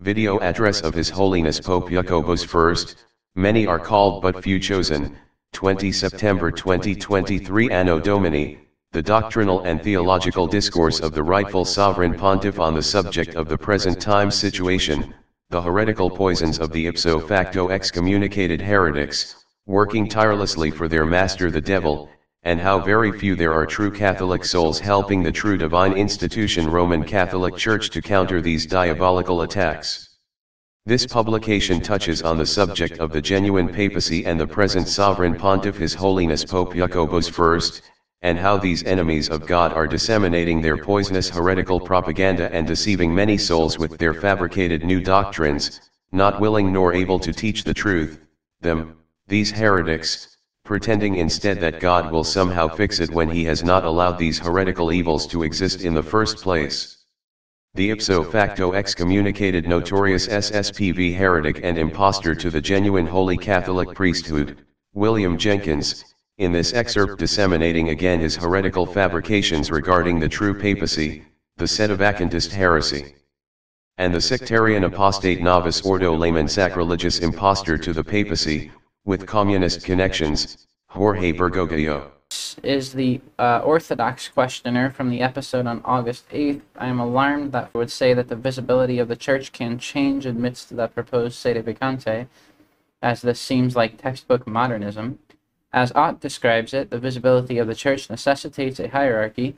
Video address of His Holiness Pope Jacobus I, many are called but few chosen, 20 September 2023 Anno Domini, the doctrinal and theological discourse of the rightful sovereign pontiff on the subject of the present time situation, the heretical poisons of the ipso facto excommunicated heretics, working tirelessly for their master the devil, and how very few there are true Catholic souls helping the true divine institution Roman Catholic Church to counter these diabolical attacks. This publication touches on the subject of the genuine papacy and the present sovereign pontiff His Holiness Pope Jacobus I, and how these enemies of God are disseminating their poisonous heretical propaganda and deceiving many souls with their fabricated new doctrines, not willing nor able to teach the truth, them, these heretics, pretending instead that God will somehow fix it when he has not allowed these heretical evils to exist in the first place. The ipso facto excommunicated notorious SSPV heretic and impostor to the genuine Holy Catholic priesthood, William Jenkins, in this excerpt disseminating again his heretical fabrications regarding the true papacy, the set of sedevacantist heresy. And the sectarian apostate Novus Ordo layman sacrilegious impostor to the papacy, with communist connections, Jorge Bergoglio. Is the uh, Orthodox questioner from the episode on August 8th. I am alarmed that would say that the visibility of the church can change amidst the proposed sede vacante, as this seems like textbook modernism. As Ott describes it, the visibility of the church necessitates a hierarchy.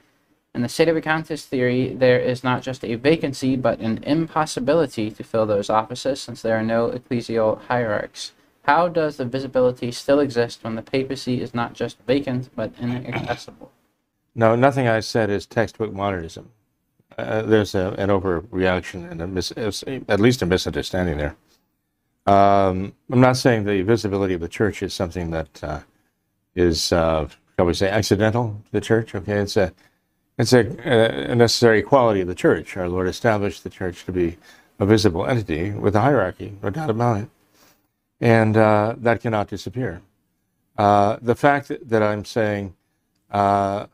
In the sedevacantist theory, there is not just a vacancy, but an impossibility to fill those offices since there are no ecclesial hierarchs. How does the visibility still exist when the papacy is not just vacant, but inaccessible? No, nothing I said is textbook modernism. Uh, there's a, an overreaction and a mis- at least a misunderstanding there. Um, I'm not saying the visibility of the church is something that uh, is, uh, shall we say, accidental to the church. Okay, it's a it's a, a, necessary quality of the church. Our Lord established the church to be a visible entity with a hierarchy, no doubt about it, and uh, that cannot disappear. Uh, the fact that, I'm saying uh,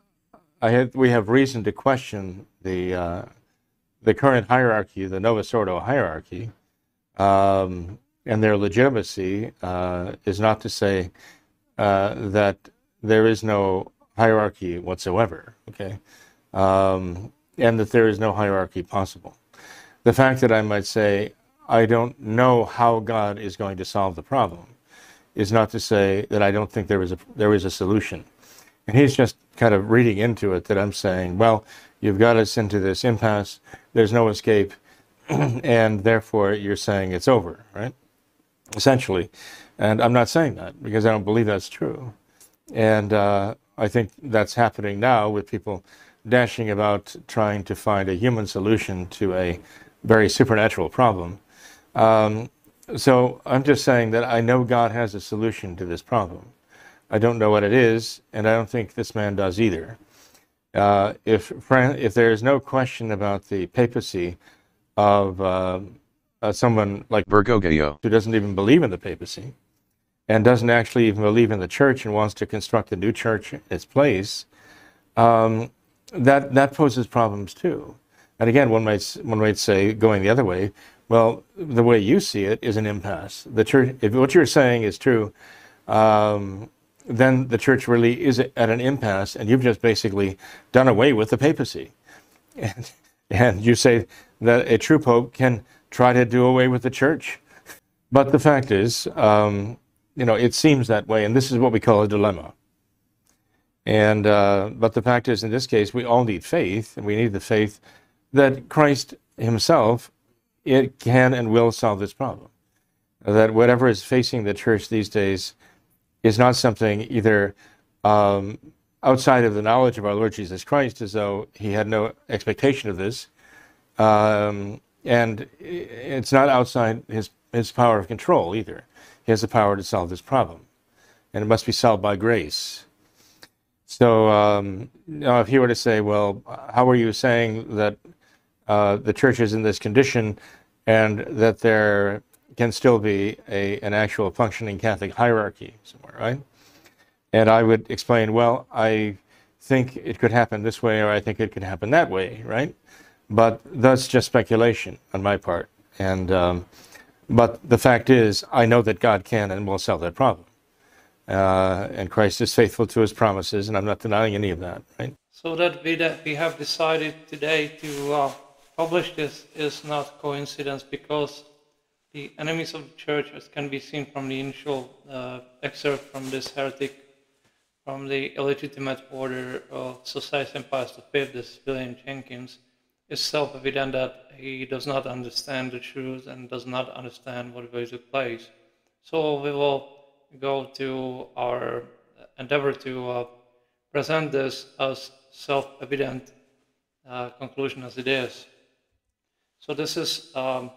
I had, we have reason to question the uh, the current hierarchy, the Novus Ordo hierarchy, um, and their legitimacy uh, is not to say uh, that there is no hierarchy whatsoever, okay, um, and that there is no hierarchy possible. The fact that I might say, I don't know how God is going to solve the problem is not to say that I don't think there is a, there is a solution. And he's just kind of reading into it that I'm saying, well, you've got us into this impasse, there's no escape, and therefore you're saying it's over, right? Essentially. And I'm not saying that because I don't believe that's true. And uh, I think that's happening now with people dashing about trying to find a human solution to a very supernatural problem. Um, so I'm just saying that I know God has a solution to this problem. I don't know what it is, and I don't think this man does either. Uh, if if there is no question about the papacy of uh, uh, someone like Bergoglio, who doesn't even believe in the papacy, and doesn't actually even believe in the church and wants to construct a new church in its place, um, that that poses problems too. And again, one might one might say, going the other way, well, the way you see it is an impasse. The church, if what you're saying is true, um, then the church really is at an impasse, and you've just basically done away with the papacy. And, and you say that a true pope can try to do away with the church. But the fact is, um, you know, it seems that way, and this is what we call a dilemma. And uh, but the fact is, in this case, we all need faith, and we need the faith that Christ Himself it can and will solve this problem. That whatever is facing the church these days is not something either um, outside of the knowledge of our Lord Jesus Christ, as though He had no expectation of this, um, and it's not outside His His power of control either. He has the power to solve this problem, and it must be solved by grace. So, um, now if he were to say, well, how are you saying that uh, the church is in this condition and that there can still be a, an actual functioning Catholic hierarchy somewhere, right? And I would explain, well, I think it could happen this way, or I think it could happen that way, right? But that's just speculation on my part And um, but the fact is, I know that God can and will solve that problem. Uh, and Christ is faithful to his promises, and I'm not denying any of that, right? So that we, that we have decided today to uh, publish this is not coincidence because the enemies of the church, as can be seen from the initial uh, excerpt from this heretic, from the illegitimate order of Society St. Pius V, this William Jenkins, it's self-evident that he does not understand the truth and does not understand what really took place. So we will go to our endeavor to uh, present this as self-evident uh, conclusion as it is. So this is um,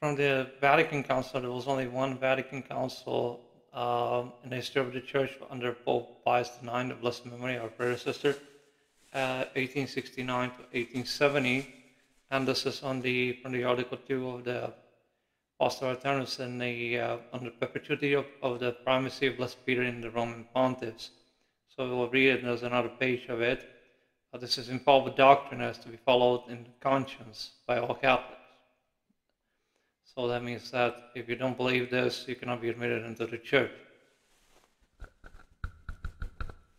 from the Vatican Council. There was only one Vatican Council uh, in the history of the Church under Pope Pius IX, the blessed memory, our predecessor, uh, 1869 to 1870. And this is on the from the Article 2 of the Pastor Aeternus and the, uh, on the perpetuity of, of the primacy of Blessed Peter in the Roman pontiffs. So we'll read it, there's another page of it. This is involved with doctrine has to be followed in conscience by all Catholics. So that means that if you don't believe this, you cannot be admitted into the church.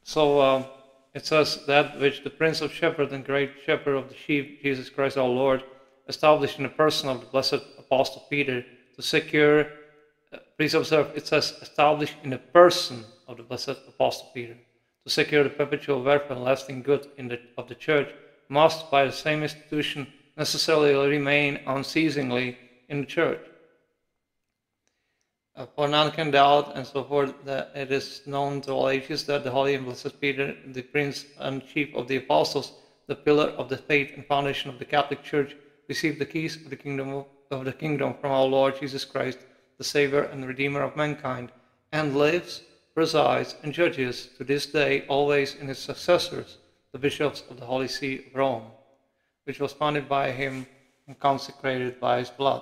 So um, it says that which the Prince of Shepherds and great Shepherd of the sheep, Jesus Christ our Lord, established in the person of the blessed Apostle Peter to secure, uh, please observe, it says established in the person of the blessed Apostle Peter to secure the perpetual welfare and lasting good the, of the church must, by the same institution, necessarily remain unceasingly in the church. Uh, for none can doubt, and so forth, that it is known to all ages that the Holy and Blessed Peter, the Prince and Chief of the Apostles, the pillar of the faith and foundation of the Catholic Church, received the keys of the kingdom of the kingdom from our Lord Jesus Christ, the Savior and Redeemer of mankind, and lives presides, and judges to this day always in his successors, the bishops of the Holy See of Rome, which was founded by him and consecrated by his blood.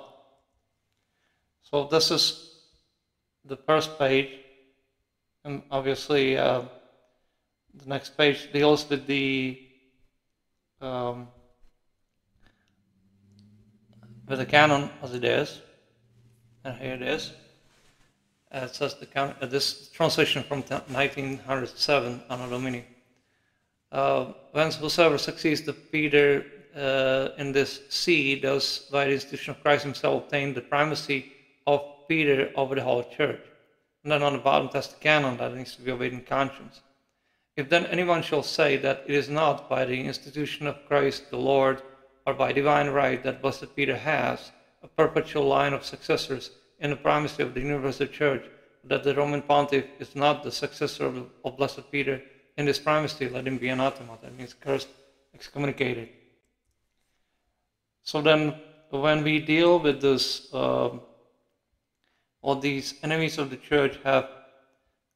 So this is the first page, and obviously uh, the next page deals with the um, with the canon as it is, and here it is. Uh, says the count, uh, this translation from 1907, Anno Domini. Uh, whence whosoever succeeds to Peter uh, in this see does by the institution of Christ himself obtain the primacy of Peter over the whole church. And then on the bottom test the canon that needs to be obeyed in conscience. If then anyone shall say that it is not by the institution of Christ the Lord or by divine right that blessed Peter has a perpetual line of successors in the primacy of the universal church that the Roman pontiff is not the successor of, of Blessed Peter in his primacy, let him be anathema. That means cursed, excommunicated. So then, when we deal with this, um, all these enemies of the church have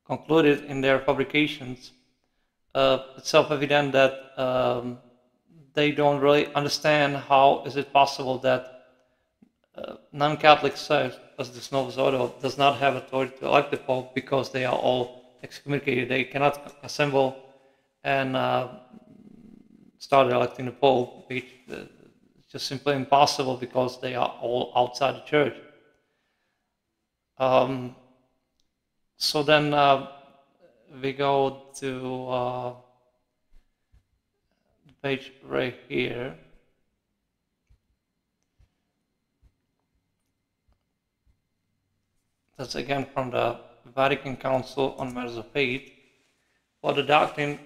concluded in their publications, uh, it's self-evident that um, they don't really understand how is it possible that uh, non-Catholic sects, as the Novus Ordo, does not have authority to elect the Pope because they are all excommunicated. They cannot assemble and uh, start electing the Pope. It's just simply impossible because they are all outside the church. Um, so then uh, we go to uh, the page right here. That's again from the Vatican Council on Matters of Faith. For the doctrine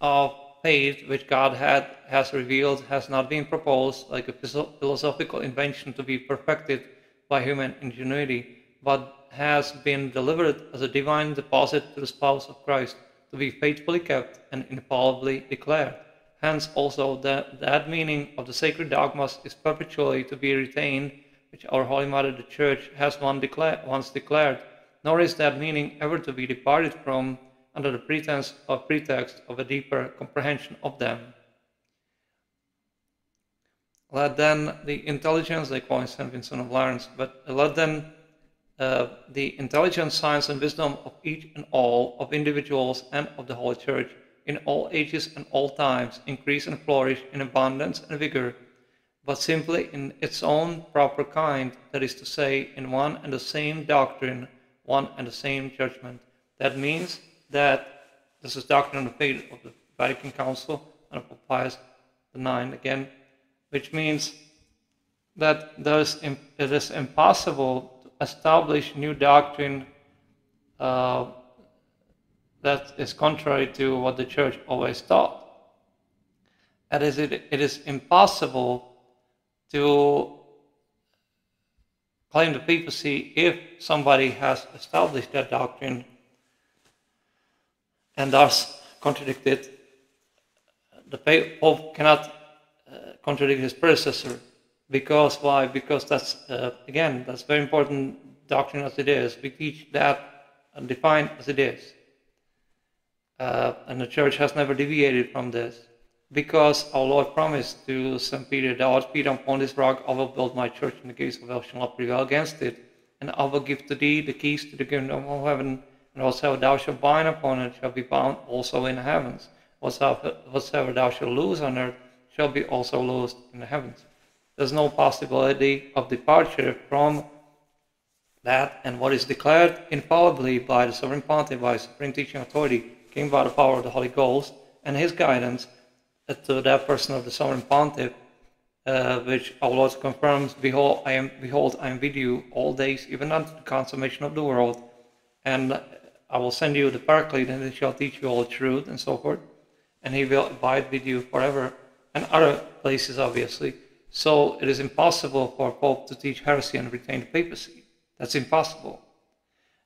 of faith which God had has revealed has not been proposed like a philosophical invention to be perfected by human ingenuity, but has been delivered as a divine deposit to the spouse of Christ to be faithfully kept and infallibly declared. Hence also the, that meaning of the sacred dogmas is perpetually to be retained which our Holy Mother the Church has once declared, nor is that meaning ever to be departed from under the pretense of pretext of a deeper comprehension of them. Let then the intelligence, they call it St. Vincent of Lerins, but let then uh, the intelligence, science, and wisdom of each and all, of individuals and of the Holy Church, in all ages and all times, increase and flourish in abundance and vigor but simply in its own proper kind, that is to say, in one and the same doctrine, one and the same judgment. That means that this is doctrine of the of the Vatican Council and of Pope Pius IX again, which means that it is impossible to establish new doctrine uh, that is contrary to what the church always taught. And it, it is impossible to claim the papacy if somebody has established that doctrine and thus contradicted. The Pope cannot uh, contradict his predecessor because why? Because that's uh, again that's very important doctrine as it is. We teach that and define as it is, uh, and the Church has never deviated from this because our Lord promised to St. Peter, Thou art Peter, upon this rock I will build my church, and the gates of hell shall not prevail against it. And I will give to thee the keys to the kingdom of heaven, and whatsoever thou shalt bind upon it shall be bound also in the heavens. Whatsoever thou shalt loose on earth shall be also loosed in the heavens. There's no possibility of departure from that, and what is declared infallibly by the sovereign pontiff, by the supreme teaching authority, came by the power of the Holy Ghost and his guidance to that person of the sovereign pontiff, uh, which Lord confirms, Behold, I am behold, I am with you all days, even unto the consummation of the world, and I will send you the Paraclete, and he shall teach you all truth, and so forth, and he will abide with you forever, and other places, obviously. So it is impossible for pope to teach heresy and retain the papacy. That's impossible.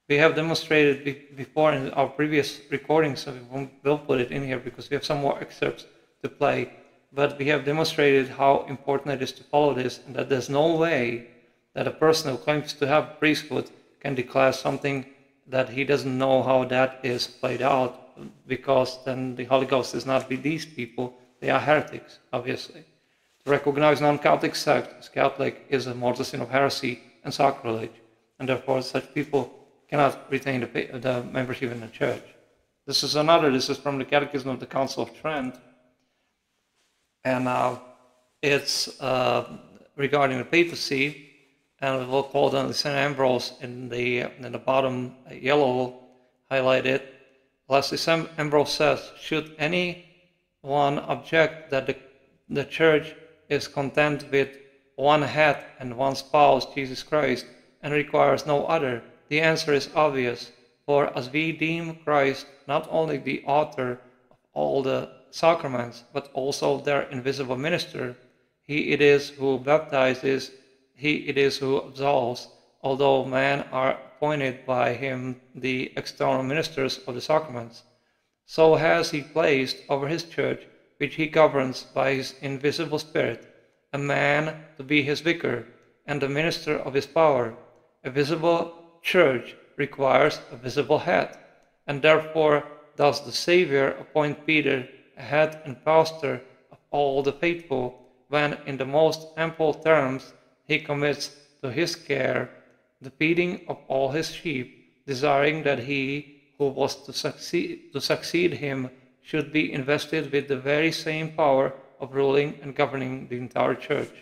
We have demonstrated before in our previous recordings, so we will put it in here because we have some more excerpts to play. But we have demonstrated how important it is to follow this, and that there's no way that a person who claims to have priesthood can declare something that he doesn't know how that is played out, because then the Holy Ghost is not with these people. They are heretics, obviously. To recognize non-Catholic sects as Catholic is a mortal sin of heresy and sacrilege, and therefore such people cannot retain the, the membership in the church. This is another, this is from the Catechism of the Council of Trent, and uh, it's uh, regarding the papacy, and we'll call them St. Ambrose in the in the bottom yellow highlighted. Lastly, St. Ambrose says, should anyone object that the, the church is content with one head and one spouse, Jesus Christ, and requires no other? The answer is obvious, for as we deem Christ not only the author of all the sacraments, but also their invisible minister. He it is who baptizes, he it is who absolves, although men are appointed by him the external ministers of the sacraments. So has he placed over his church, which he governs by his invisible spirit, a man to be his vicar and the minister of his power. A visible church requires a visible head, and therefore does the Saviour appoint Peter head and pastor of all the faithful, when in the most ample terms he commits to his care the feeding of all his sheep, desiring that he who was to succeed, to succeed him should be invested with the very same power of ruling and governing the entire church.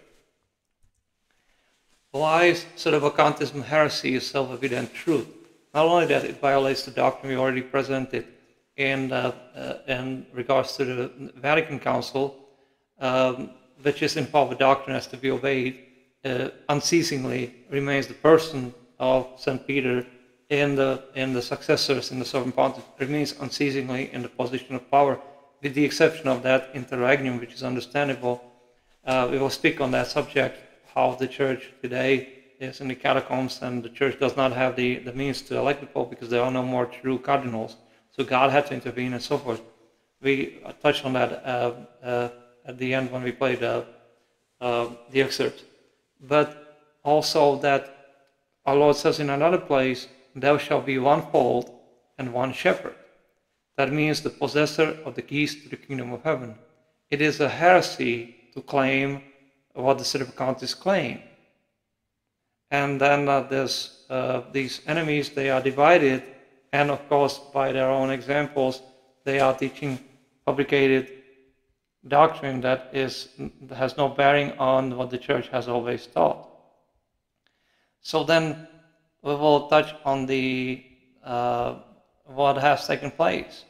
Why Sedevacantism heresy is self-evident truth. Not only that, it violates the doctrine we already presented, in, uh, uh, in regards to the Vatican Council, um, which is in a doctrine has to be obeyed, uh, unceasingly remains the person of St. Peter and the, in the successors in the Sovereign Pontiff, remains unceasingly in the position of power, with the exception of that interregnum, which is understandable. Uh, we will speak on that subject, how the Church today is in the catacombs, and the Church does not have the, the means to elect the Pope because there are no more true cardinals. So God had to intervene and so forth. We touched on that uh, uh, at the end when we played uh, uh, the excerpt. But also that our Lord says in another place, Thou shalt be one fold and one shepherd. That means the possessor of the keys to the kingdom of heaven. It is a heresy to claim what the Sedevacantists claim. And then uh, there's uh, these enemies, they are divided and of course, by their own examples, they are teaching fabricated doctrine that is has no bearing on what the church has always taught. So then we will touch on the uh, what has taken place.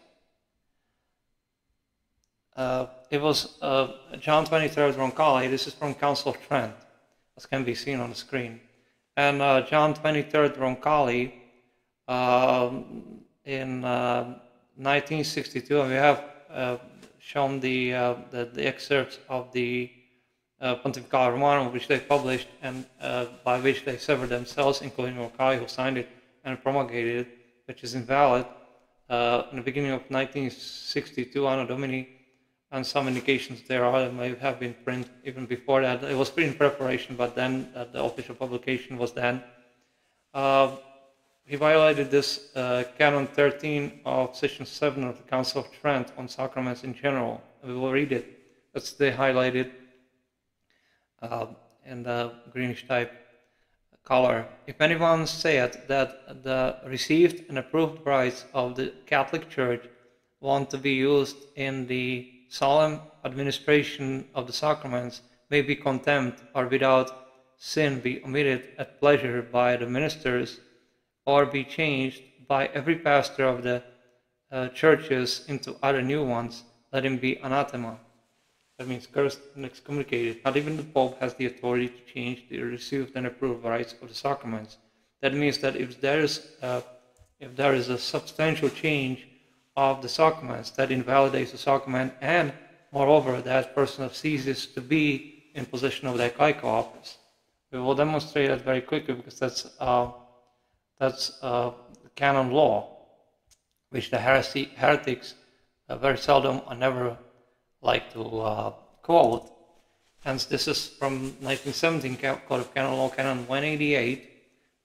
Uh, it was uh, John 23rd Roncalli. This is from Council of Trent, as can be seen on the screen. And uh, John 23rd Roncalli in 1962, uh, and we have uh, shown the, uh, the, the, excerpts of the uh, Pontificale Romanum, which they published and uh, by which they severed themselves, including Roncalli, who signed it and promulgated it, which is invalid. Uh, in the beginning of 1962, Anno Domini, and some indications there are that may have been printed even before that. It was in preparation, but then the official publication was then. Uh, he violated this uh, Canon 13 of Session 7 of the Council of Trent on sacraments in general. We will read it. That's the highlighted uh, in the greenish type color. If anyone said that the received and approved rites of the Catholic Church want to be used in the solemn administration of the sacraments may be contempt or without sin be omitted at pleasure by the ministers or be changed by every pastor of the uh, churches into other new ones, let him be anathema. That means cursed and excommunicated. Not even the Pope has the authority to change the received and approved rites of the sacraments. That means that if there is a, if there is a substantial change of the sacraments that invalidates the sacrament, and moreover, that person ceases to be in possession of the ecclesiastical office. We will demonstrate that very quickly because that's uh, that's uh, canon law, which the heresy, heretics uh, very seldom or never like to uh, quote. Hence, this is from 1917 Code of Canon Law, Canon 188.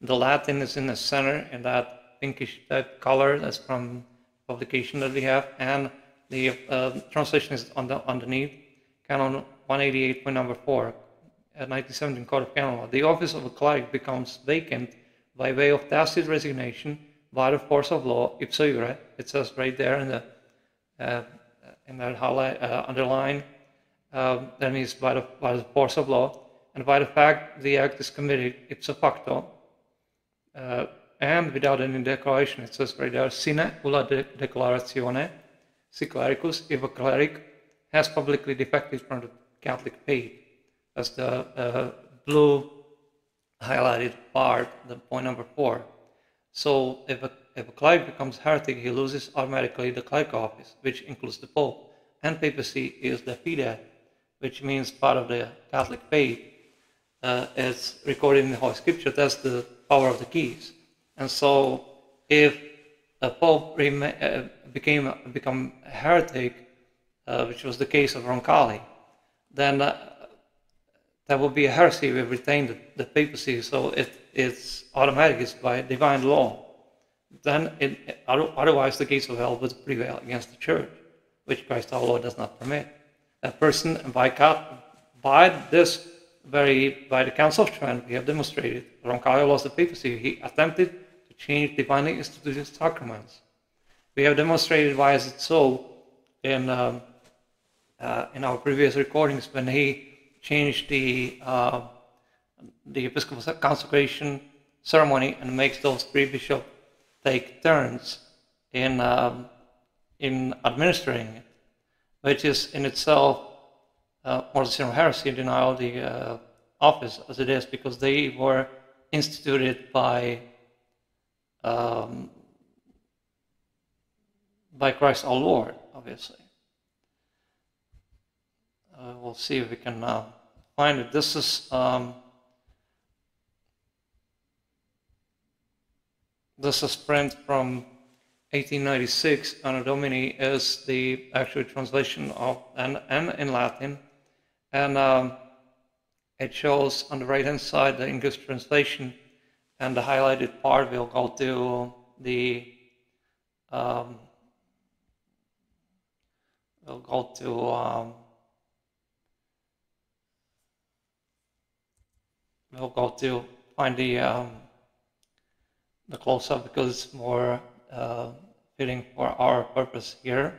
The Latin is in the center in that pinkish type color. That's from publication that we have, and the uh, translation is on the, underneath. Canon 188, point number four, at 1917 Code of Canon Law. The office of a cleric becomes vacant by way of tacit resignation by the force of law, ipso jure. It says right there in the uh, in that highlight, uh, underline. Um, that means by the, by the force of law, and by the fact the act is committed ipso facto, uh, and without any declaration. It says right there, sine ulla de declarazione, si clericus, if a cleric has publicly defected from the Catholic faith. That's the uh, blue highlighted part, the point number four. So if a, if a cleric becomes heretic, he loses automatically the cleric office, which includes the Pope. And papacy is the fide, which means part of the Catholic faith. Uh, it's recorded in the Holy Scripture. That's the power of the keys. And so if a Pope uh, became become a heretic, uh, which was the case of Roncalli, then uh, that would be a heresy if we retain the, the papacy, so it, it's automatic, it's by divine law. Then, it, otherwise, the gates of hell would prevail against the church, which Christ our Lord does not permit. A person, by, God, by this very, by the Council of Trent, we have demonstrated, Roncalli lost the papacy, he attempted to change divinely instituted sacraments. We have demonstrated why is it so in, um, uh, in our previous recordings when he change the uh, the Episcopal consecration ceremony and makes those three bishops take turns in um, in administering it, which is in itself uh, more than heresy denial the uh, office as it is because they were instituted by um, by Christ our Lord, obviously uh, we'll see if we can uh, find it. This is um, this is print from 1896. Anno Domini is the actual translation of and in Latin, and um, it shows on the right hand side the English translation, and the highlighted part will go to the um, will go to um, we'll go to find the um, the close-up because it's more uh, fitting for our purpose here.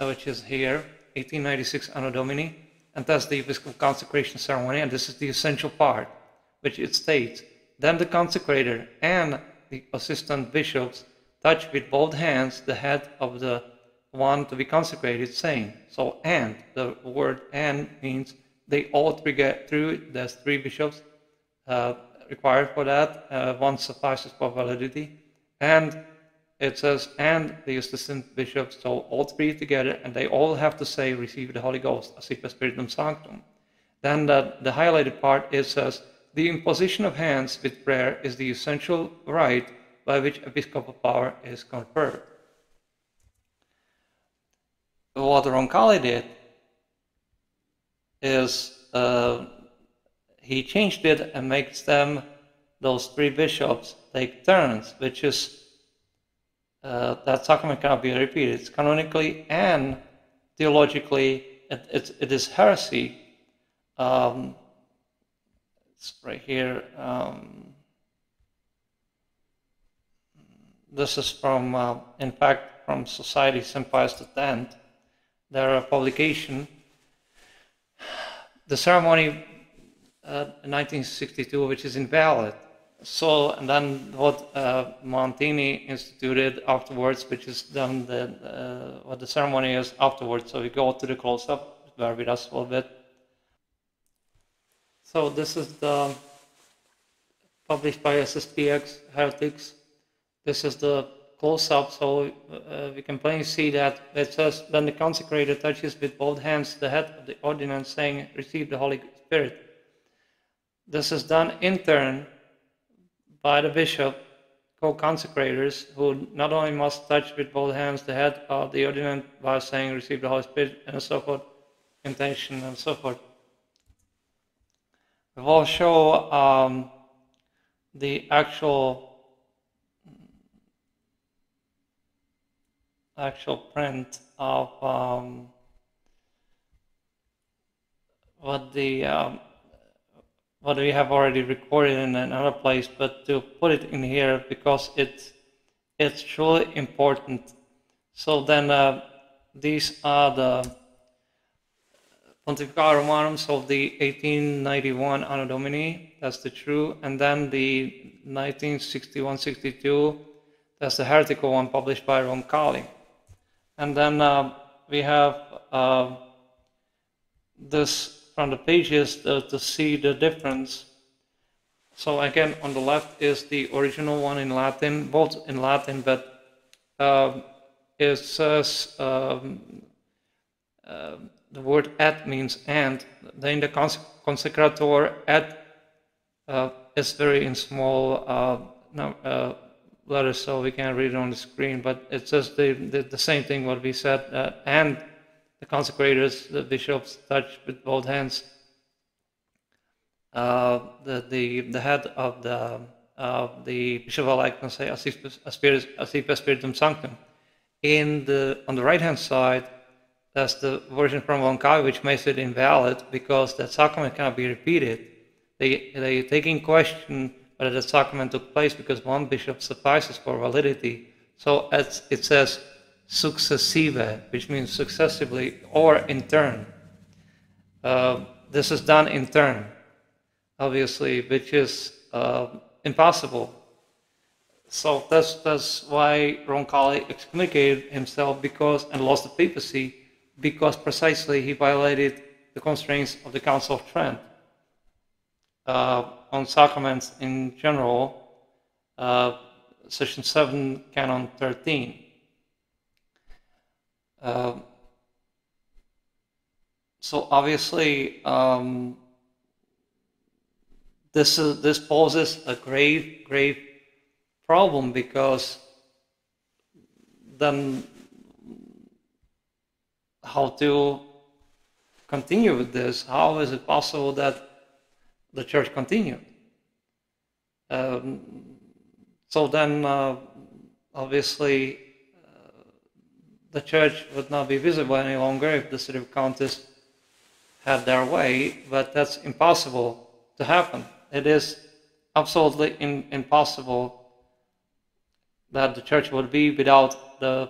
uh, which is here, 1896 Anno Domini, and that's the episcopal consecration ceremony, and this is the essential part, which it states, then the consecrator and the assistant bishops touch with both hands the head of the one to be consecrated, saying, so and, the word and means they all three get through, there's three bishops uh, required for that, uh, one suffices for validity, and it says, and the assistant bishops, so all three together, and they all have to say, receive the Holy Ghost, Accipe Spiritum Sanctum. Then the, the highlighted part, it says, the imposition of hands with prayer is the essential rite by which episcopal power is conferred. What Roncalli did is uh, he changed it and makes them, those three bishops, take turns, which is uh, that sacrament cannot be repeated. It's canonically and theologically, it, it, it is heresy. Um, it's right here. Um, this is from, uh, in fact, from Society St. Pius X, their publication. The ceremony uh, in 1962, which is invalid. So, and then what uh, Montini instituted afterwards, which is done the, uh, what the ceremony is afterwards. So we go to the close-up, bear with us a little bit. So this is the published by SSPX Heretics. This is the close-up, so uh, we can plainly see that it says, then the consecrator touches with both hands the head of the ordinand, saying, receive the Holy Spirit. This is done in turn by the bishop, co-consecrators, who not only must touch with both hands the head of the ordinand by saying, receive the Holy Spirit, and so forth, intention, and so forth. We will show um, the actual actual print of um, what the um, what we have already recorded in another place, but to put it in here because it's it's truly important. So then uh, these are the Pontificale Romanums of the 1891 Anno Domini, that's the true, and then the 1961-62, that's the heretical one published by Roncalli. And then uh, we have uh, this from the pages uh, to see the difference. So again, on the left is the original one in Latin, both in Latin, but uh, it says um, uh, the word et means and. Then the cons consecrator et uh, is very in small uh, no, uh, letters, so we can't read it on the screen, but it says the, the, the same thing what we said, and the consecrators, the bishops, touch with both hands uh, the, the, the head of the, uh, the bishop elect can say Accipe Spiritum Sanctum. In the, on the right hand side, that's the version from Roncalli, which makes it invalid because that sacrament cannot be repeated. They, they take in question whether the sacrament took place because one bishop suffices for validity. So as it says successive, which means successively or in turn. Uh, this is done in turn, obviously, which is uh, impossible. So that's, that's why Roncalli excommunicated himself because and lost the papacy because precisely he violated the constraints of the Council of Trent uh, on sacraments in general, uh, section 7, canon 13. Uh, so obviously, um, this is this poses a grave, grave problem because then how to continue with this? How is it possible that the church continued? Um, so then, uh, obviously, the church would not be visible any longer if the Sedevacantists had their way, but that's impossible to happen. It is absolutely in, impossible that the church would be without the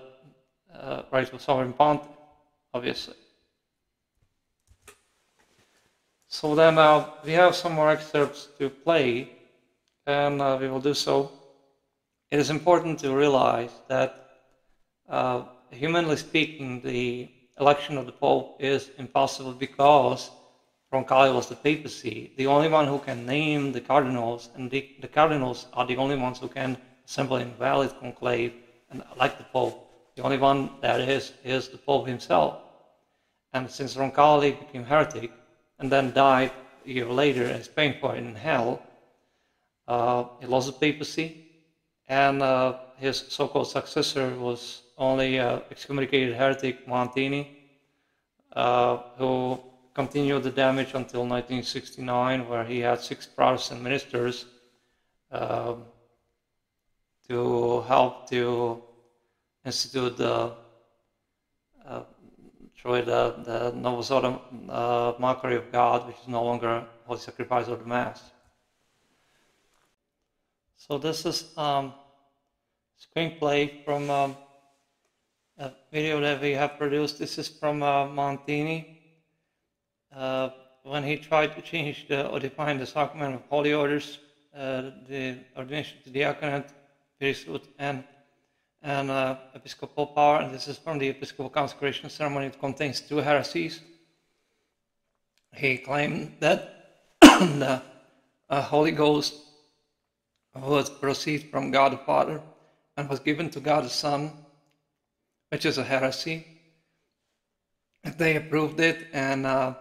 uh, sovereign pontiff. obviously. So then uh, we have some more excerpts to play, and uh, we will do so. It is important to realize that, uh, humanly speaking, the election of the Pope is impossible because Roncalli was the papacy. The only one who can name the cardinals, and the, the cardinals are the only ones who can assemble in valid conclave and elect the Pope. The only one that is, is the Pope himself. And since Roncalli became heretic and then died a year later Spain for in hell, uh, he lost the papacy, and uh, his so-called successor was only uh, excommunicated heretic Montini, uh, who continued the damage until 1969, where he had six Protestant ministers um, to help to institute the try the, the Novus Ordo uh, mockery of God, which is no longer a holy sacrifice of the Mass. So this is um, screenplay from um, a video that we have produced. This is from uh, Montini. Uh, when he tried to change the, or define the sacrament of holy orders, uh, the ordination to diaconate, priesthood, and and uh, episcopal power, and this is from the episcopal consecration ceremony. It contains two heresies. He claimed that the uh, Holy Ghost was proceed from God the Father and was given to God the Son, which is a heresy. They approved it and uh,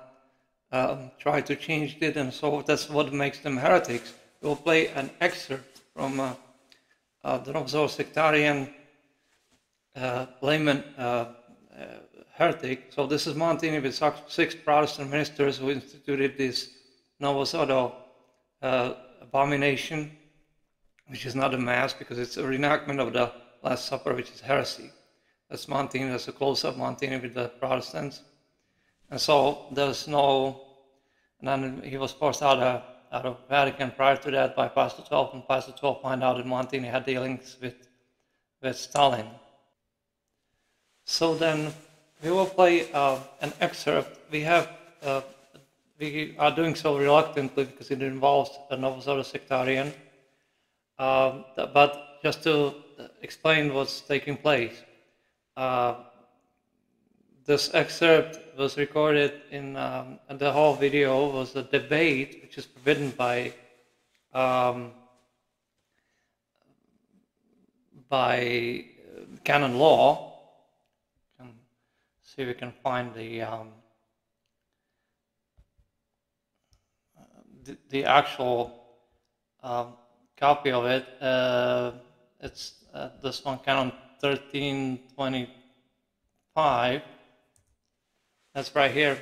um, tried to change it, and so that's what makes them heretics. We'll play an excerpt from uh, uh, the Novus sectarian uh, layman uh, uh, heretic. So this is Montini with six Protestant ministers who instituted this Novus Ordo uh, abomination, which is not a mass because it's a reenactment of the Last Supper, which is heresy. That's Montini, that's a close-up Montini with the Protestants. And so there's no, and then he was forced out of, out of Vatican prior to that by Pius XII, and Pius XII found out that Montini had dealings with, with Stalin. So then we will play uh, an excerpt. We have uh, we are doing so reluctantly because it involves a Novus Ordo sectarian. Um, but just to explain what's taking place, uh, this excerpt was recorded in, um, and the whole video was a debate which is forbidden by um, by canon law see if we can find the, um, the, the, actual um, copy of it. Uh, it's uh, this one, Canon 1325. That's right here.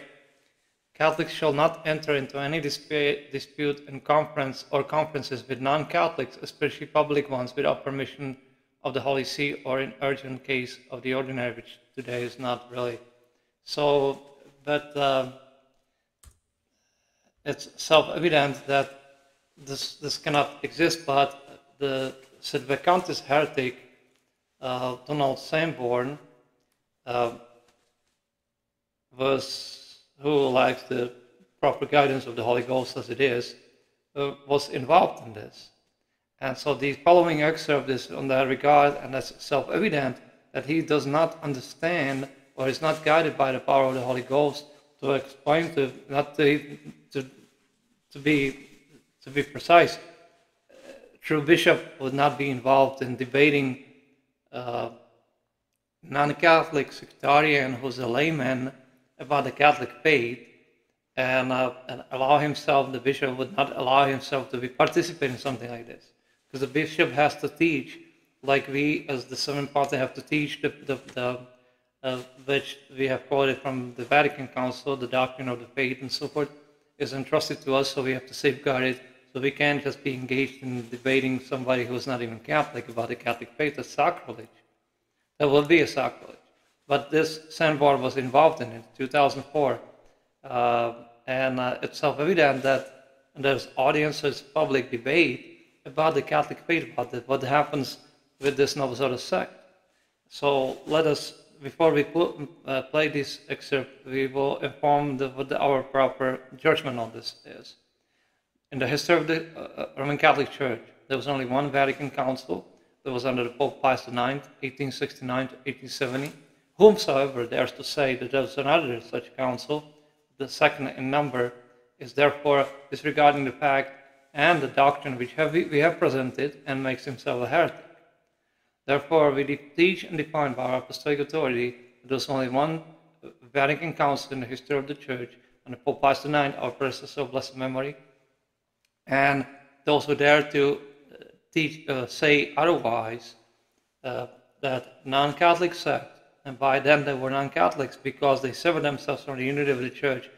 Catholics shall not enter into any dispute, dispute in conference or conferences with non-Catholics, especially public ones, without permission of the Holy See or in urgent case of the ordinary, which today is not really. So, but uh, it's self-evident that this, this cannot exist, but the Sedevacantist heretic, uh, Donald Sanborn, uh, was, who likes the proper guidance of the Holy Ghost as it is, uh, was involved in this. And so the following excerpt is on that regard, and that's self-evident that he does not understand or is not guided by the power of the Holy Ghost to explain to not to to, to be to be precise. True bishop would not be involved in debating uh, non-Catholic sectarian who's a layman about the Catholic faith, and, uh, and allow himself. The bishop would not allow himself to be participate in something like this because the bishop has to teach, like we as the Sovereign Pontiff have to teach the, the, the uh, which we have quoted from the Vatican Council, the doctrine of the faith and so forth, is entrusted to us, so we have to safeguard it. So we can't just be engaged in debating somebody who's not even Catholic about the Catholic faith. That's sacrilege. That will be a sacrilege. But this Sanborn was involved in it, 2004. Uh, and uh, it's self-evident that there's audiences, public debate about the Catholic faith, about the, what happens with this Novus Ordo sect. So let us before we uh, play this excerpt, we will inform the, what our proper judgment on this is. In the history of the uh, Roman Catholic Church, there was only one Vatican Council that was under the Pope Pius IX, 1869 to 1870. Whomsoever dares to say that there was another such council, the second in number, is therefore disregarding the fact and the doctrine which have we, we have presented and makes himself a heretic. Therefore, we teach and define by our apostolic authority that there was only one Vatican Council in the history of the Church, and Pope Pius IX, our predecessor of blessed memory, and those who dare to uh, teach, uh, say otherwise, uh, that non-Catholic sect, and by then they were non-Catholics because they severed themselves from the unity of the Church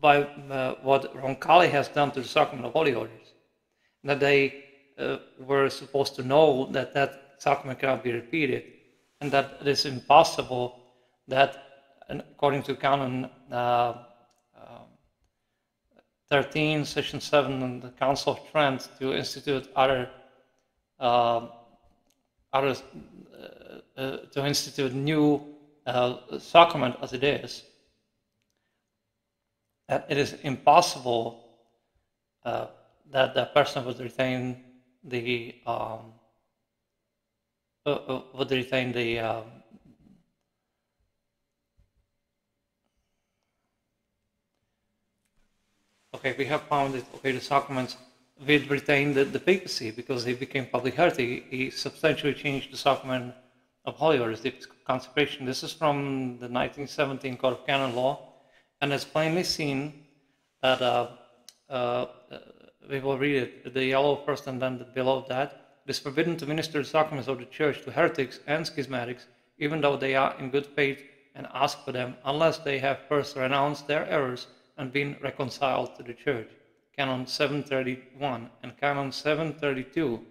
by uh, what Roncalli has done to the sacrament of holy orders, that they uh, were supposed to know that that sacrament cannot be repeated, and that it is impossible that, according to Canon uh, 13, Session 7, and the Council of Trent to institute other, uh, other uh, to institute new uh, sacrament as it is. That it is impossible uh, that the person would retain the um, uh, would retain the um, okay, we have found that, okay, the sacraments will retain the, the papacy because he became public heretic. He, substantially changed the sacrament of holy orders, the consecration. This is from the 1917 Code of Canon Law, and it's plainly seen that uh, uh, we will read it, the yellow first and then the below that. It is forbidden to minister the sacraments of the church to heretics and schismatics, even though they are in good faith and ask for them, unless they have first renounced their errors and been reconciled to the church. Canon 731 and Canon 732.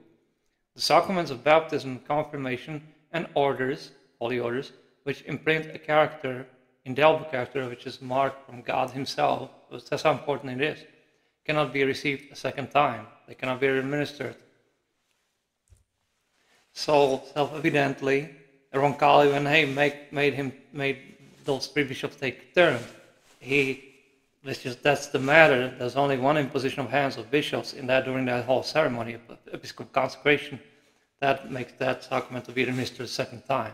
The sacraments of baptism, confirmation, and orders, holy orders, which imprint a character, indelible character, which is marked from God Himself, that's how important it is, cannot be received a second time. They cannot be administered. So, self-evidently, Roncalli, when he make, made him made those three bishops take turn, he it's just that's the matter. There's only one imposition of hands of bishops in that during that whole ceremony of episcopal consecration. That makes that sacrament to be administered a second time.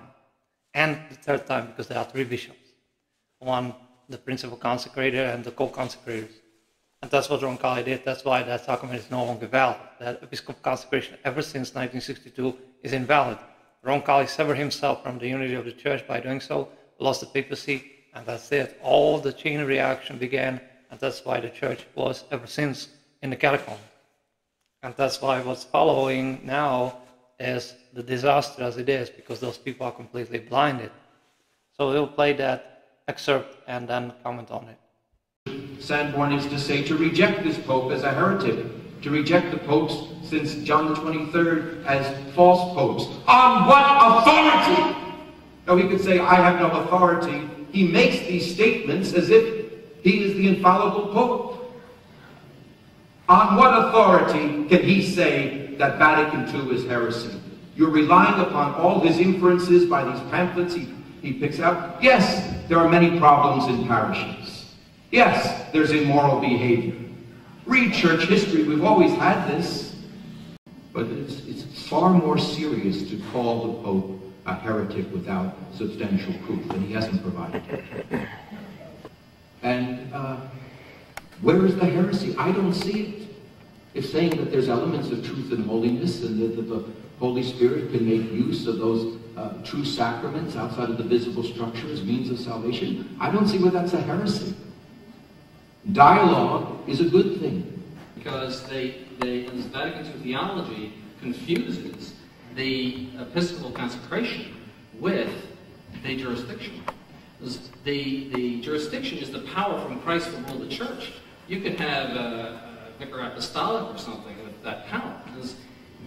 And the third time because there are three bishops. One, the principal consecrator and the co-consecrators. And that's what Roncalli did. That's why that sacrament is no longer valid. That episcopal consecration ever since 1962 is invalid. Roncalli severed himself from the unity of the church by doing so, lost the papacy, and that's it. All the chain reaction began, and that's why the church was ever since in the catacomb. And that's why what's following now is the disaster as it is, because those people are completely blinded. So we'll play that excerpt and then comment on it. Sanborn is to say to reject this pope as a heretic, to reject the popes since John the 23rd as false popes. On what authority? Now he could say, I have no authority he makes these statements as if he is the infallible Pope. On what authority can he say that Vatican II is heresy? You're relying upon all his inferences by these pamphlets he, he picks out. Yes, there are many problems in parishes. Yes, there's immoral behavior. Read church history. We've always had this. But it's, it's far more serious to call the Pope a heretic without substantial proof, and he hasn't provided it. And uh, where is the heresy? I don't see it. It's saying that there's elements of truth and holiness, and that, the Holy Spirit can make use of those uh, true sacraments outside of the visible structure as means of salvation. I don't see where that's a heresy. Dialogue is a good thing. Because they, they, in Vatican II theology confuses the episcopal consecration with the jurisdiction. The, the jurisdiction is the power from Christ to rule the church. You can have a, a vicar apostolic or something that power.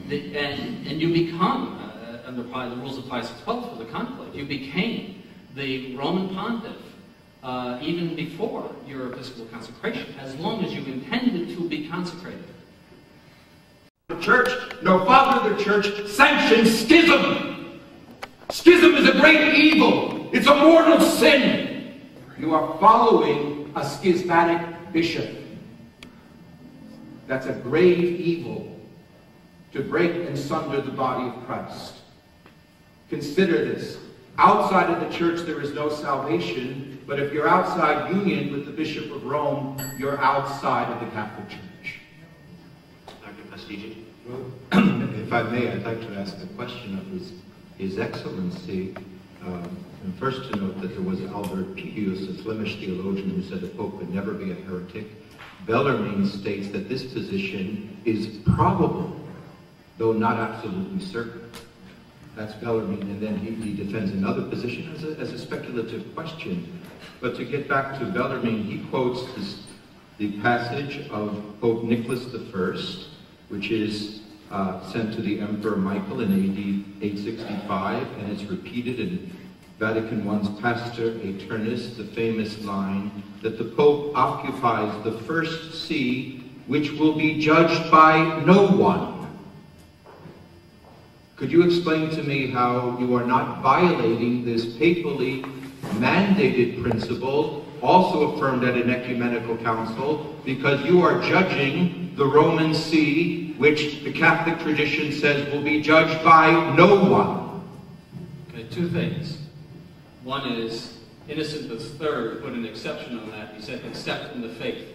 The, and, and you become, uh, under the rules of Pius XII for the conclave, you became the Roman pontiff uh, even before your episcopal consecration, as long as you intended to be consecrated. The church, no father of the church, sanctions schism. Schism is a great evil. It's a mortal sin. You are following a schismatic bishop. That's a grave evil to break and sunder the body of Christ. Consider this. Outside of the church, there is no salvation, but if you're outside union with the Bishop of Rome, you're outside of the Catholic Church. Dr. Fastiggi? if I may, I'd like to ask a question of His, His Excellency. Um, and first to note that there was Albert Pighius, a Flemish theologian, who said the Pope could never be a heretic. Bellarmine states that this position is probable, though not absolutely certain. That's Bellarmine, and then he, he defends another position as a, as a speculative question. But to get back to Bellarmine, he quotes this, the passage of Pope Nicholas I, which is uh, sent to the Emperor Michael in AD 865, and it's repeated in Vatican I's Pastor Aeternus, the famous line that the Pope occupies the first see, which will be judged by no one. Could you explain to me how you are not violating this papally mandated principle, also affirmed at an ecumenical council, because you are judging the Roman See, which the Catholic tradition says will be judged by no one? Okay, two things. One is Innocent III put an exception on that. He said, except in the faith.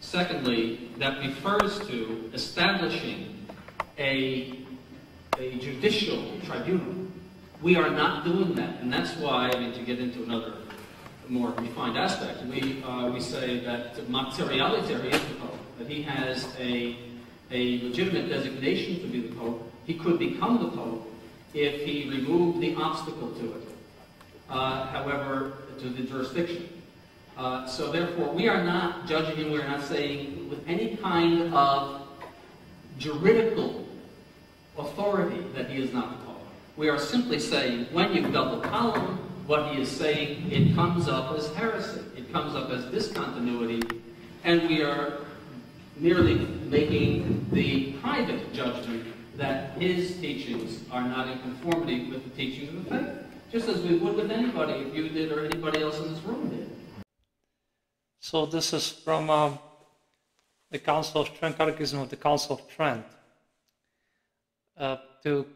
Secondly, that refers to establishing a, a judicial tribunal. We are not doing that, and that's why, I mean, to get into another more refined aspect, we, uh, we say that materiality is the Pope, that he has a, a legitimate designation to be the Pope. He could become the Pope if he removed the obstacle to it. Uh, however, to the jurisdiction. Uh, so therefore, we are not judging him, we're not saying with any kind of juridical authority that he is not. We are simply saying, when you double column, what he is saying, it comes up as heresy. It comes up as discontinuity, and we are merely making the private judgment that his teachings are not in conformity with the teachings of the faith. Just as we would with anybody, if you did or anybody else in this room did. So this is from uh, the Council of Trent, Catechism of the Council of Trent. Uh, to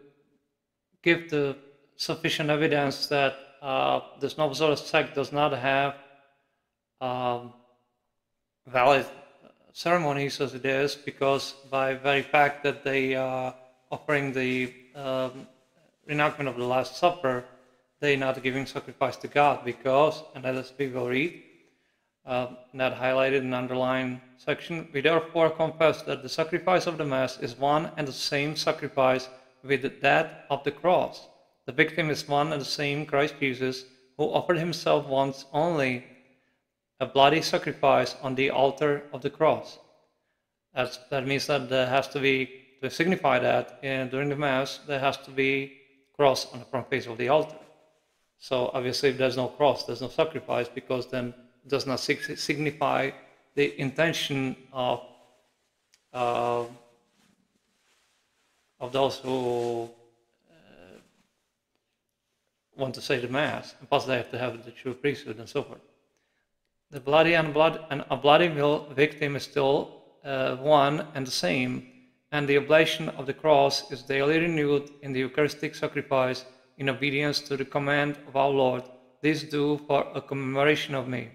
give the sufficient evidence that uh, this Novus Ordo sect does not have um, valid ceremonies as it is, because by very fact that they are offering the um, reenactment of the Last Supper, they are not giving sacrifice to God because, and as we will read, uh, that highlighted and underlined section, we therefore confess that the sacrifice of the Mass is one and the same sacrifice with that of the cross. The victim is one and the same Christ Jesus, who offered himself once only a bloody sacrifice on the altar of the cross. That means that there has to be, to signify that in, during the Mass, there has to be cross on the front face of the altar. So obviously, if there's no cross, there's no sacrifice because then it does not signify the intention of uh, of those who uh, want to say the mass, and plus they have to have the true priesthood and so forth. The bloody and blood and a bloody victim is still uh, one and the same, and the oblation of the cross is daily renewed in the Eucharistic sacrifice in obedience to the command of our Lord. This do for a commemoration of me.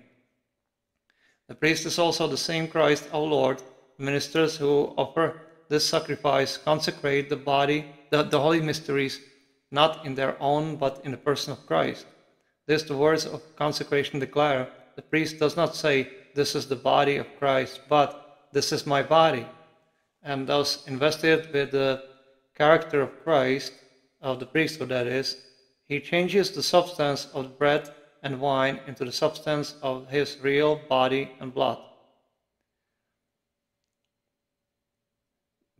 The priest is also the same Christ our Lord. Ministers who offer this sacrifice consecrate the body, the, the holy mysteries, not in their own, but in the person of Christ. This the words of consecration declare. The priest does not say, This is the body of Christ, but this is my body. And thus invested with the character of Christ, of the priesthood that is, he changes the substance of bread and wine into the substance of his real body and blood.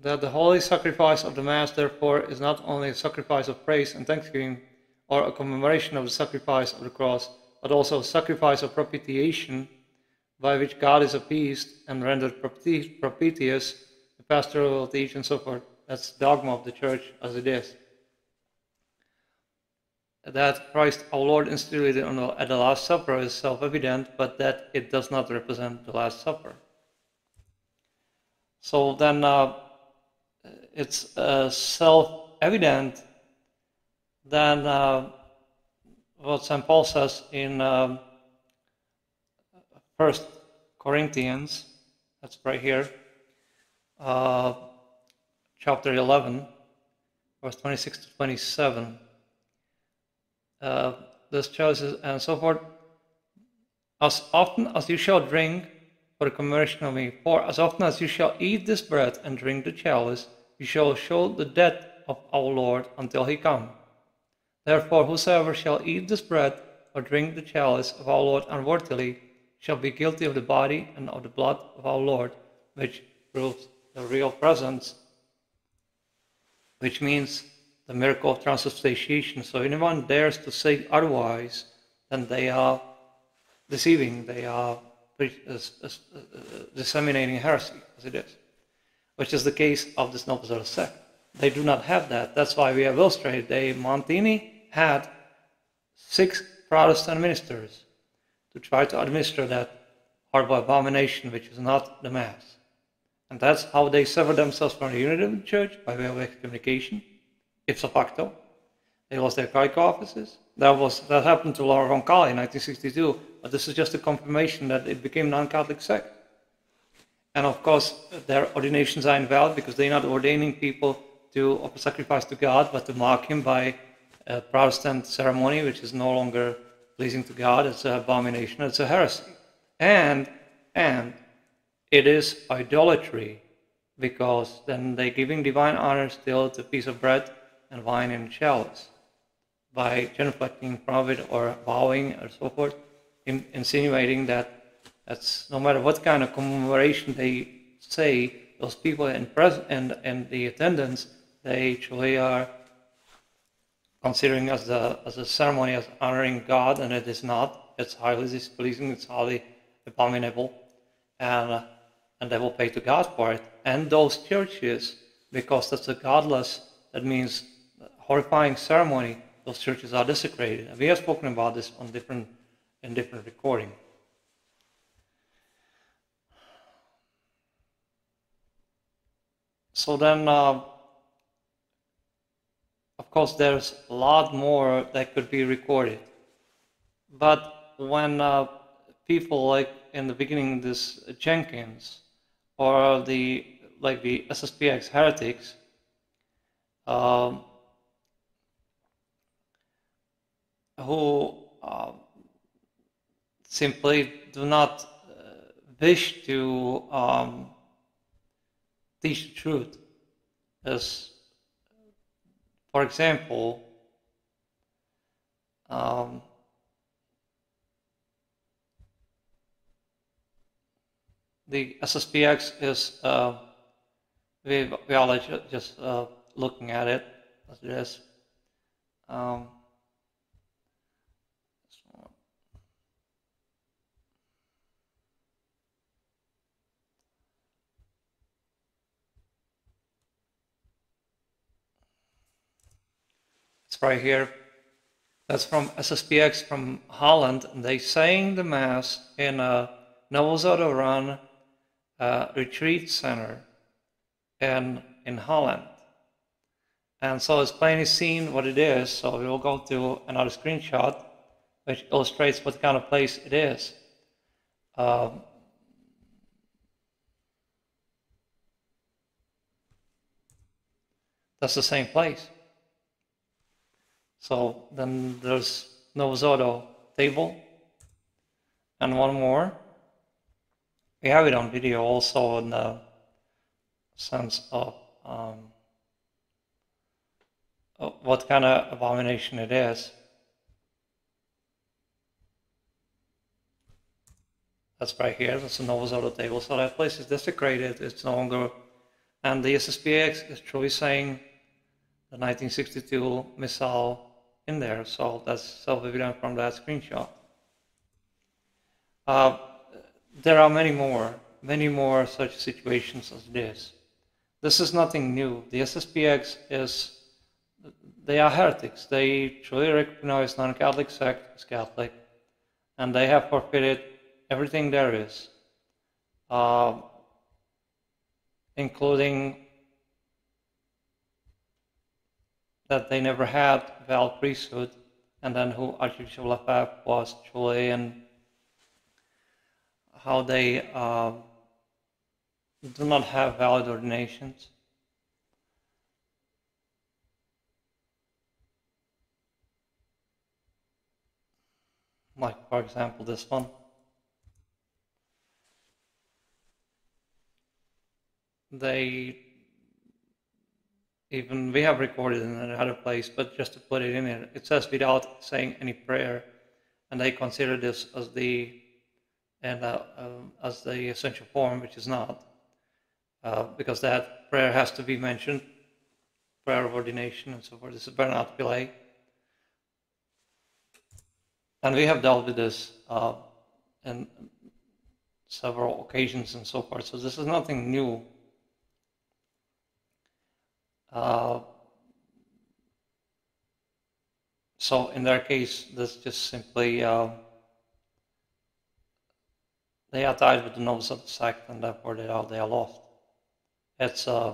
That the holy sacrifice of the Mass, therefore, is not only a sacrifice of praise and thanksgiving or a commemoration of the sacrifice of the cross, but also a sacrifice of propitiation by which God is appeased and rendered propitious, the pastoral teach and so forth. That's dogma of the church as it is. that Christ our Lord instituted at the Last Supper is self-evident, but that it does not represent the Last Supper. So then uh, it's uh, self-evident then uh, what St. Paul says in um, First Corinthians, that's right here, uh, chapter 11, verse 26 to 27. Uh, this choices and so forth. As often as you shall drink for the commemoration of me, for as often as you shall eat this bread and drink the chalice, you shall show the death of our Lord until he come. Therefore, whosoever shall eat this bread or drink the chalice of our Lord unworthily shall be guilty of the body and of the blood of our Lord, which proves the real presence, which means the miracle of transubstantiation. So anyone dares to say otherwise, then they are deceiving, they are uh, uh, uh, disseminating heresy, as it is, which is the case of this Novus Ordo sect. They do not have that. That's why we have illustrated. They, Montini had six Protestant ministers to try to administer that horrible abomination, which is not the Mass. And that's how they severed themselves from the unity of the church by way of excommunication, ipso facto. They lost their clerical offices. That was that happened to Laura Roncalli in 1962, but this is just a confirmation that it became non-Catholic sect. And of course, their ordinations are invalid because they're not ordaining people to offer sacrifice to God, but to mock Him by a Protestant ceremony, which is no longer pleasing to God. It's an abomination. It's a heresy, and and it is idolatry because then they're giving divine honor still to a piece of bread and wine and chalice by genuflecting from it or bowing or so forth, insinuating that that's no matter what kind of commemoration they say, those people in present and, and the attendance they actually are considering as as a ceremony as honoring God, and it is not. It's highly displeasing. It's highly abominable, and uh, and they will pay to God for it. And those churches, because that's a godless, that means horrifying ceremony. Those churches are desecrated. And we have spoken about this on different in different recording. So then. Uh, of course, there's a lot more that could be recorded. But when uh, people like in the beginning, this Jenkins or the like the SSPX heretics, um, who uh, simply do not uh, wish to um, teach the truth, as for example, um, the SSPX is, uh, we, we are just uh, looking at it as it is. Um, right here. That's from SSPX from Holland. And they sang the Mass in a run uh, retreat center in, in Holland. And so it's plainly seen what it is. So we will go to another screenshot which illustrates what kind of place it is. Um, that's the same place. So then there's Novus Ordo table and one more. We have it on video also in the sense of, um, what kind of abomination it is. That's right here, that's the Novus Ordo table. So that place is desecrated, it's no longer, and the SSPX is truly saying the 1962 missal in there, so that's self-evident from that screenshot. Uh, there are many more, many more such situations as this. This is nothing new. The SSPX is they are heretics. They truly recognize non-Catholic sect as Catholic, and they have forfeited everything there is, uh, including that they never had valid priesthood, and then who Archbishop Lefebvre was truly, and how they uh, do not have valid ordinations. Like, for example, this one. They even we have recorded in another place, but just to put it in there, it says without saying any prayer, and they consider this as the and uh, um, as the essential form, which is not, uh, because that prayer has to be mentioned, prayer of ordination and so forth. This is Bernard Fellay. And we have dealt with this uh, in several occasions and so forth. So this is nothing new. Uh, so in their case, this just simply uh, they are tied with the nose of the sect, and therefore they are they are lost. It's uh,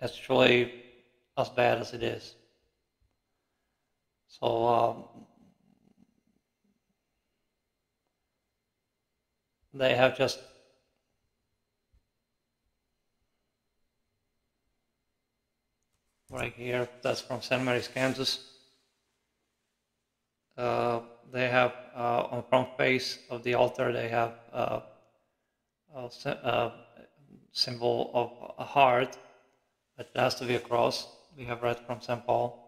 it's truly as bad as it is. So um, they have just right here. That's from St. Mary's, Kansas. Uh, they have uh, on the front face of the altar they have uh, a, a, symbol of a heart. It has to be a cross. We have read from St. Paul.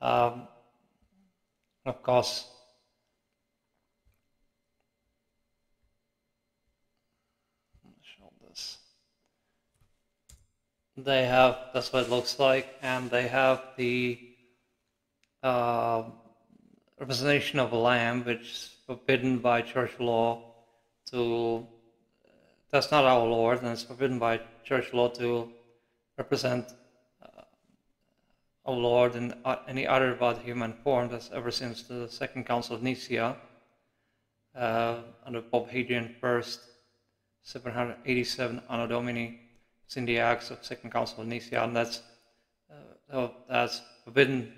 Um, of course, show this. They have that's what it looks like, and they have the uh, representation of a lamb, which is forbidden by church law to. That's not our Lord, and it's forbidden by church law to represent uh, our Lord in uh, any other but human form. That's ever since the Second Council of Nicaea uh, under Pope Hadrian I, 787 Anno Domini. It's in the Acts of Second Council of Nicaea, and that's uh, that's forbidden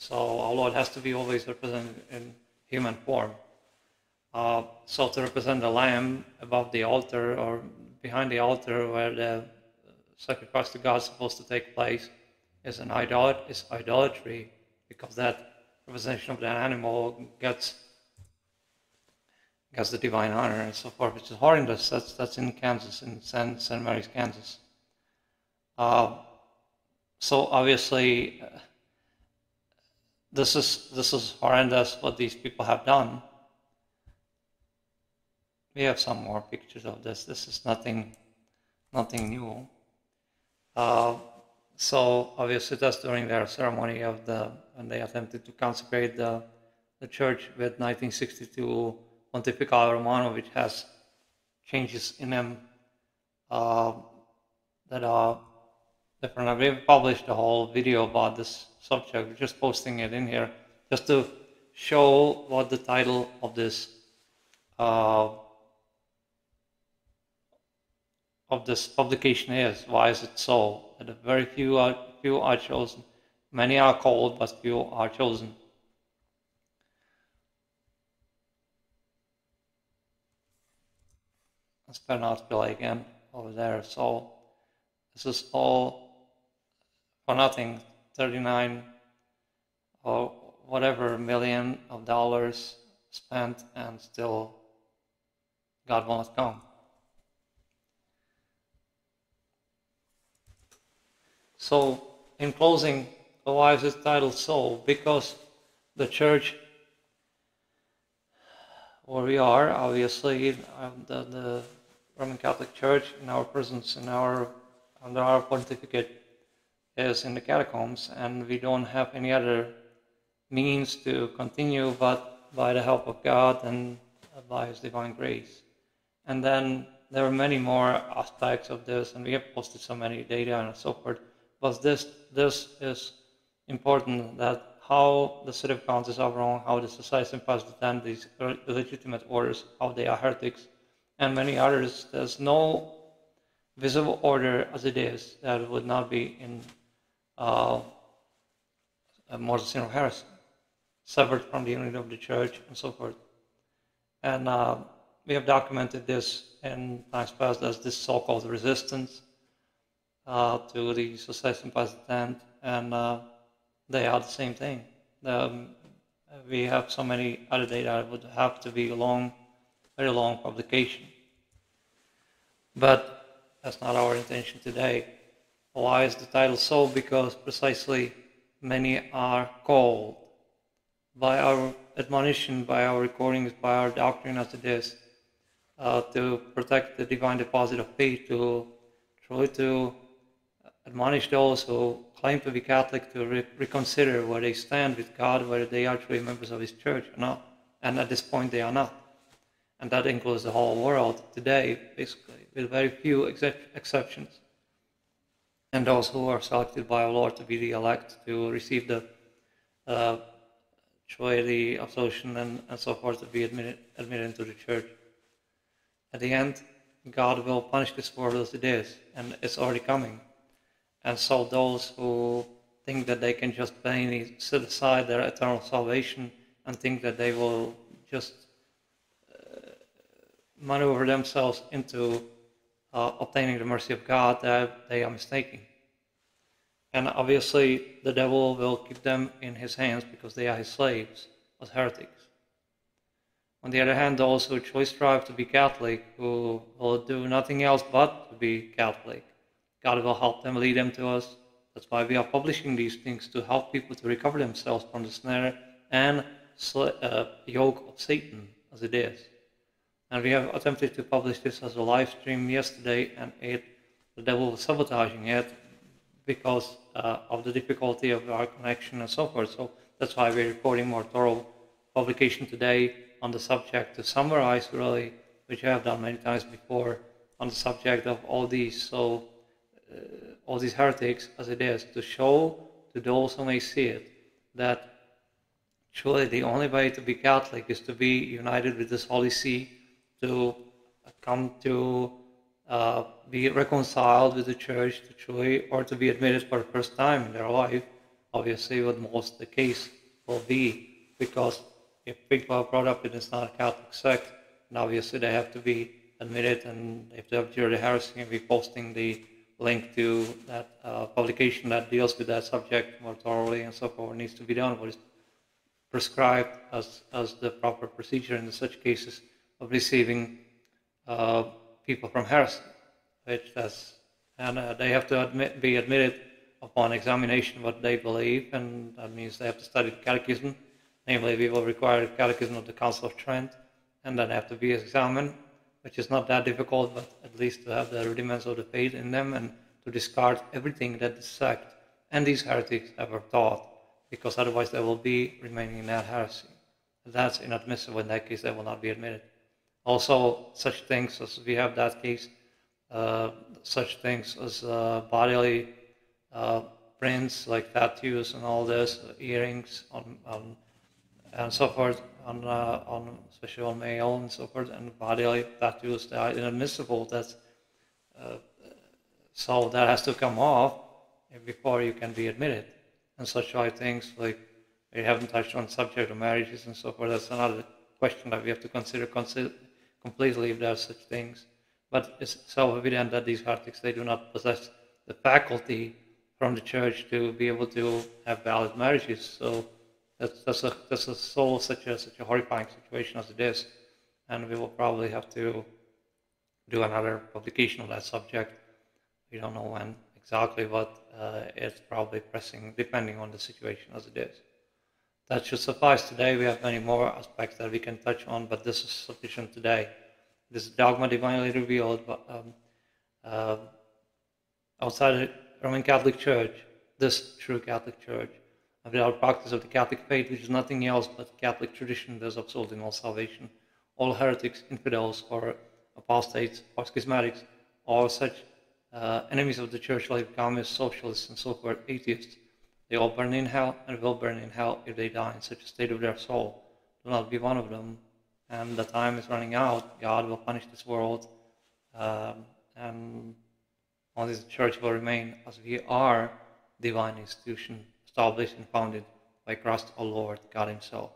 so our Lord has to be always represented in human form. Uh, so to represent the lamb above the altar or behind the altar where the sacrifice to God is supposed to take place is an idolat is idolatry because that representation of that animal gets gets the divine honor and so forth, which is horrendous. That's that's in Kansas, in St. St. Mary's, Kansas. Uh, so obviously. Uh, this is this is horrendous what these people have done. We have some more pictures of this. This is nothing nothing new. Uh, so obviously that's during their ceremony of the when they attempted to consecrate the the church with 1962 Pontificale Romano, which has changes in them uh, that are different. We've published a whole video about this subject. We're just posting it in here just to show what the title of this uh, of this publication is. Why is it so? That very few are few are chosen. Many are called, but few are chosen. That's Bernard Fellay again over there. So this is all for nothing 39 or whatever million of dollars spent and still God won't come. So, in closing, why is this title so? Because the church where we are, obviously, uh, the, the Roman Catholic Church, in our presence, in our under our pontificate, is in the catacombs, and we don't have any other means to continue but by the help of God and by His divine grace. And then there are many more aspects of this, and we have posted so many data and so forth. But this this is important that how the City of Councils are wrong, how the society supposed to these legitimate orders, how they are heretics, and many others. There's no visible order as it is that would not be in uh, sin of heresy, severed from the unity of the church and so forth. And uh, we have documented this in times past as this so-called resistance uh, to the society attend, and uh, they are the same thing. Um, we have so many other data, it would have to be long, very long publication. But that's not our intention today. Why is the title so? Because precisely many are called by our admonition, by our recordings, by our doctrine as it is, uh, to protect the divine deposit of faith, to try to admonish those who claim to be Catholic to re- reconsider where they stand with God, whether they are truly members of His church or not. And at this point, they are not. And that includes the whole world today, basically, with very few ex- exceptions. And those who are selected by our Lord to be the elect, to receive the uh, joy, the absolution, and, and so forth, to be admitted, admitted into the church. At the end, God will punish this world as it is, and it's already coming. And so those who think that they can just plainly set aside their eternal salvation and think that they will just maneuver themselves into uh, obtaining the mercy of God, that they are mistaken. And obviously, the devil will keep them in his hands because they are his slaves as heretics. On the other hand, those who truly strive to be Catholic, who will do nothing else but to be Catholic, God will help them, lead them to us. That's why we are publishing these things to help people to recover themselves from the snare and uh, yoke of Satan as it is. And we have attempted to publish this as a live stream yesterday, and it, the devil was sabotaging it because uh, of the difficulty of our connection and so forth. So that's why we're recording more thorough publication today on the subject to summarize really, which I have done many times before, on the subject of all these. So uh, all these heretics as it is, to show to those who may see it that truly the only way to be Catholic is to be united with this Holy See, to come to uh, be reconciled with the Church, to truly, or to be admitted for the first time in their life. Obviously, what most the case will be, because if people are brought up in it's not a Catholic sect, and obviously they have to be admitted and if they have the heresy and be posting the link to that uh, publication that deals with that subject more thoroughly and so forth needs to be done, what is prescribed as, as the proper procedure in such cases of receiving uh, people from heresy, which does, and uh, they have to admit, be admitted upon examination what they believe, and that means they have to study the catechism. Namely, we will require the catechism of the Council of Trent, and then have to be examined which is not that difficult, but at least to have the rudiments of the faith in them and to discard everything that the sect and these heretics ever taught, because otherwise they will be remaining in that heresy. That's inadmissible. In that case, they will not be admitted. Also, such things as we have that case, uh, such things as uh, bodily uh, prints like tattoos and all this, earrings on, on, and so forth, on, uh, on especially on male and so forth, and bodily tattoos that are inadmissible. That's uh, so that has to come off before you can be admitted. And such like things like we haven't touched on subject of marriages and so forth. That's another question that we have to consider, consider completely if there are such things. But it's self-evident that these heretics they do not possess the faculty from the church to be able to have valid marriages. So that's, that's, a, that's a so such a, such a horrifying situation as it is. And we will probably have to do another publication on that subject. We don't know when exactly, but uh, it's probably pressing depending on the situation as it is. That should suffice today. We have many more aspects that we can touch on, but this is sufficient today. This dogma divinely revealed but, um, uh, outside the Roman Catholic Church, this true Catholic Church, without practice of the Catholic faith, which is nothing else but Catholic tradition, there's absolutely no salvation. All heretics, infidels, or apostates, or schismatics, or such uh, enemies of the church like communists, socialists, and so forth, atheists. They all burn in hell and will burn in hell if they die in such a state of their soul. Do not be one of them. And the time is running out. God will punish this world. Um, and only the church will remain as we are divine institution established and founded by Christ our Lord, God Himself.